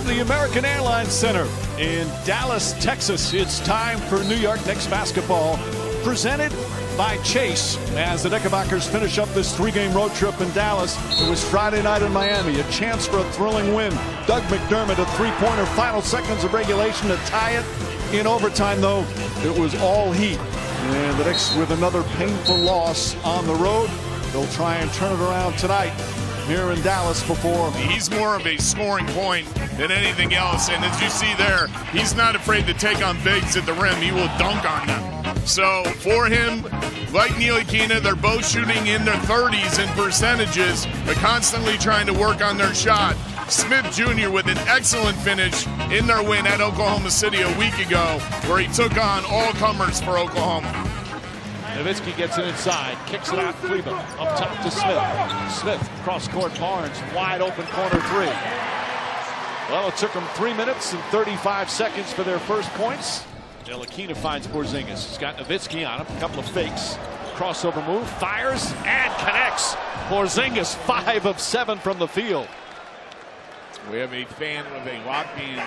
From the American Airlines Center in Dallas, Texas, it's time for New York Knicks basketball, presented by Chase. As the Knickerbockers finish up this three-game road trip in Dallas, it was Friday night in Miami, a chance for a thrilling win. Doug McDermott, a three-pointer, final seconds of regulation to tie it. In overtime, though, it was all heat. And the Knicks with another painful loss on the road. They'll try and turn it around tonight here in Dallas before. He's more of a scoring point than anything else. And as you see there, he's not afraid to take on bigs at the rim. He will dunk on them. So for him, like Ntilikina, they're both shooting in their 30s in percentages, but constantly trying to work on their shot. Smith Jr. with an excellent finish in their win at Oklahoma City a week ago, where he took on all comers for Oklahoma. Nowitzki gets it inside, kicks it out Cleveland, up top to Smith. Smith, cross court Barnes, wide open corner three. Well, it took them three minutes and 35 seconds for their first points. Ntilikina finds Porzingis. He's got Nowitzki on him, a couple of fakes. Crossover move, fires, and connects. Porzingis, five of seven from the field. We have a fan with a Latvian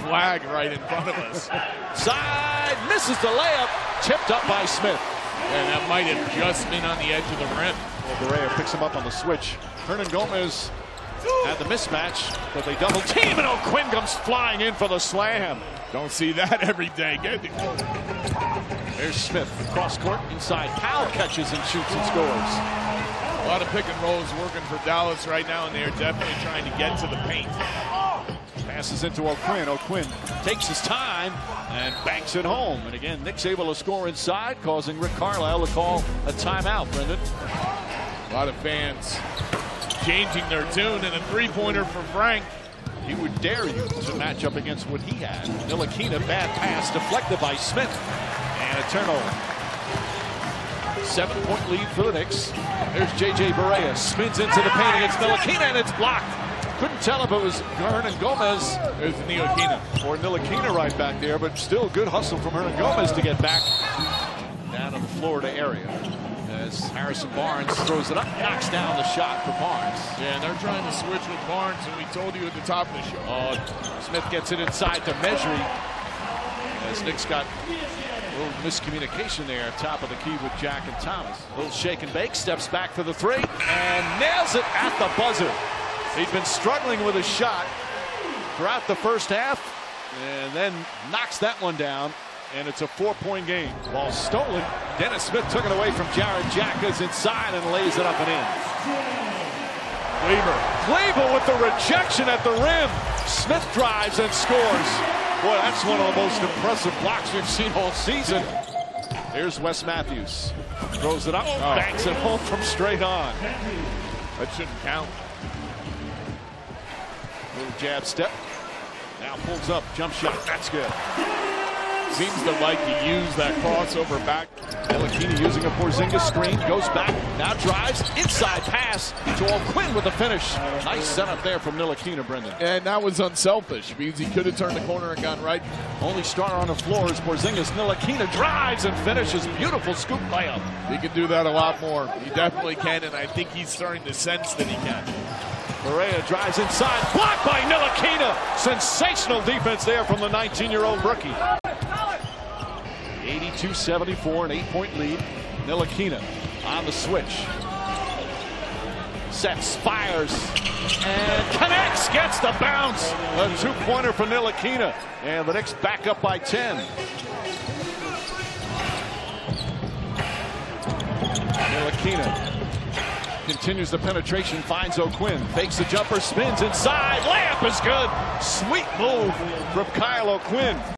flag right in front of us. Side misses the layup, tipped up by Smith. And that might have just been on the edge of the rim. Well, Barea picks him up on the switch. Hernangomez had the mismatch, but they double team, and O'Quinn comes flying in for the slam. Don't see that every day. Good. There's Smith, cross court, inside. Powell catches and shoots and scores. A lot of pick and rolls working for Dallas right now, and they're definitely trying to get to the paint. Passes into O'Quinn. O'Quinn takes his time and banks it home. And again, Knicks able to score inside, causing Rick Carlisle to call a timeout, Brendan. A lot of fans changing their tune, and a three-pointer for Frank. He would dare you to match up against what he had. Ntilikina, bad pass, deflected by Smith. And a turnover. Seven-point lead for the Knicks. There's J.J. Barea. Spins into the paint against Ntilikina, and it's blocked. Couldn't tell if it was Hernangomez. There's Ntilikina. Or Ntilikina right back there, but still good hustle from Hernangomez to get back down to the Florida area. As Harrison Barnes throws it up, knocks down the shot for Barnes. Yeah, they're trying to switch with Barnes, and we told you at the top of the show. Oh, Smith gets it inside to Mejri. As Knicks got little miscommunication there top of the key with Jack and Thomas. A little shake and bake, steps back for the three, and nails it at the buzzer. He'd been struggling with a shot throughout the first half, and then knocks that one down, and it's a four-point game. Ball stolen. Dennis Smith took it away from Jarrett Jackas inside and lays it up and in. Kleber. Kleber with the rejection at the rim. Smith drives and scores. Boy, that's one of the most impressive blocks we've seen all season. Here's Wes Matthews. Throws it up, oh. banks it home from straight on. That shouldn't count. Little jab step. Now pulls up, jump shot. That's good. Seems to like to use that crossover back. Ntilikina using a Porzingis screen, goes back, now drives, inside pass to O'Quinn with the finish. Nice setup there from Ntilikina, Brendan. And that was unselfish because he could have turned the corner and gone right. Only star on the floor is Porzingis. Ntilikina drives and finishes. Beautiful scoop layup. He can do that a lot more. He definitely can, and I think he's starting to sense that he can. Barea drives inside, blocked by Ntilikina. Sensational defense there from the 19-year-old rookie. 82-74, an eight-point lead. Ntilikina on the switch. Sets, fires, and connects, gets the bounce. A two-pointer for Ntilikina. And the Knicks back up by 10. Ntilikina continues the penetration, finds O'Quinn, fakes the jumper, spins inside, layup is good. Sweet move from Kyle O'Quinn.